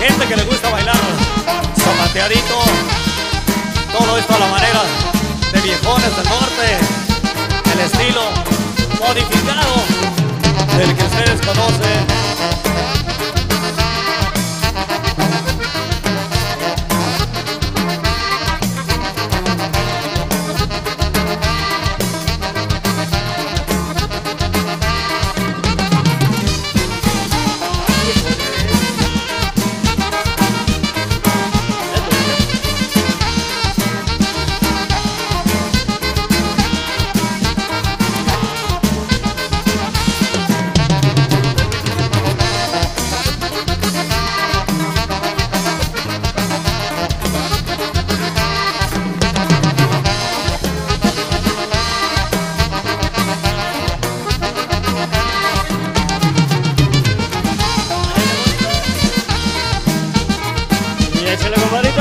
gente que le gusta bailar zapateadito. Todo esto a la manera de viejones del norte. El estilo modificado del que ustedes conocen. Échale, compadrito.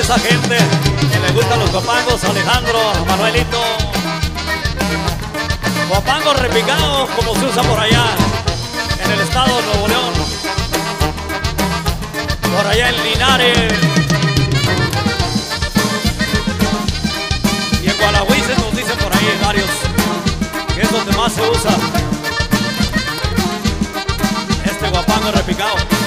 Esa gente que le gustan los guapangos, Alejandro, Manuelito. Guapangos repicados como se usa por allá, en el estado de Nuevo León. Por allá en Linares. Y en Gualahuises nos dicen por ahí varios, que es donde más se usa. Este guapango repicado.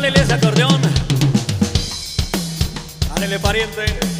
Dale ese acordeón. Dale pariente.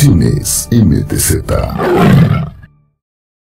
Cines MTZ.